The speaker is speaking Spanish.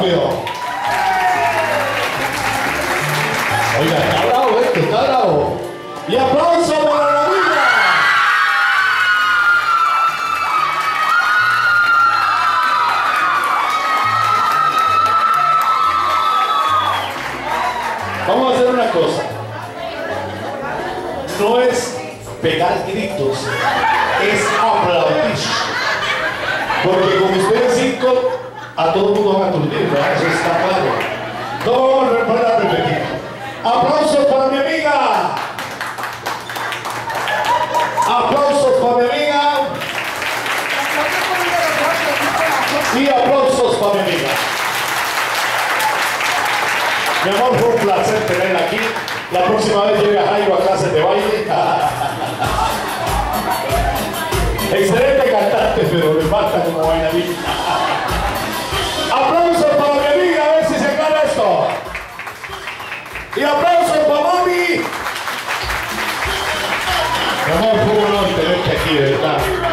rápido. Oiga, está bravo esto, está bravo. Y aplauso para la vida. Vamos a hacer una cosa. No es pegar gritos, es aplaudir. Porque como ustedes cinco, a todo el mundo van a aturdir, ¿verdad? Eso está claro. No, para repetir. Aplausos para mi amiga. Aplausos para mi amiga. Y aplausos para mi amiga. Mi amor, fue un placer tenerla aquí. La próxima vez llega Jairo a clase de baile. Excelente cantante, pero Y aplausos para mami. Fue un honor tenerte aquí, verdad.